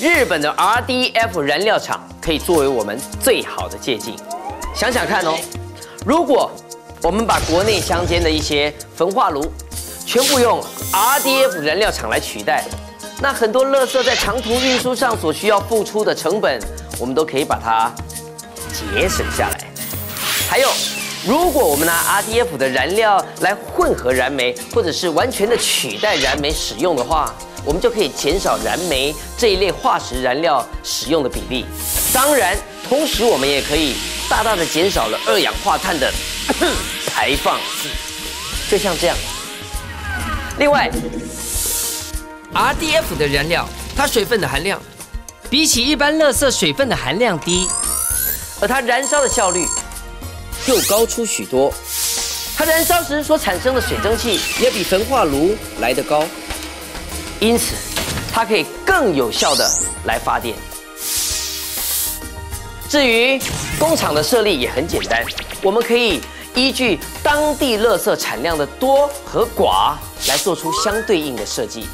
日本的 RDF 燃料厂可以作为我们最好的借鉴。想想看哦，如果我们把国内乡间的一些焚化炉全部用 RDF 燃料厂来取代，那很多垃圾在长途运输上所需要付出的成本，我们都可以把它节省下来。还有，如果我们拿 RDF 的燃料来混合燃煤，或者是完全的取代燃煤使用的话，我们就可以减少燃煤这一类化石燃料使用的比例。当然，同时我们也可以大大的减少了二氧化碳的 排放，就像这样。另外，RDF 的燃料，它水分的含量比起一般垃圾水分的含量低，而它燃烧的效率又高出许多。它燃烧时所产生的水蒸气也比焚化炉来得高，因此它可以更有效的来发电。至于工厂的设立也很简单，我们可以依据当地垃圾产量的多和寡来做出相对应的设计。